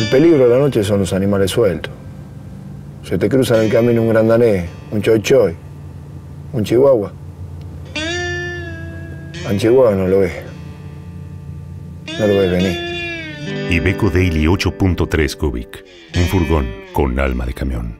El peligro de la noche son los animales sueltos. Se te cruza en el camino un grandanés, un choy choy, un chihuahua. Un chihuahua no lo ves. No lo ves venir. Ibeco Daily 8.3 Cubic. Un furgón con alma de camión.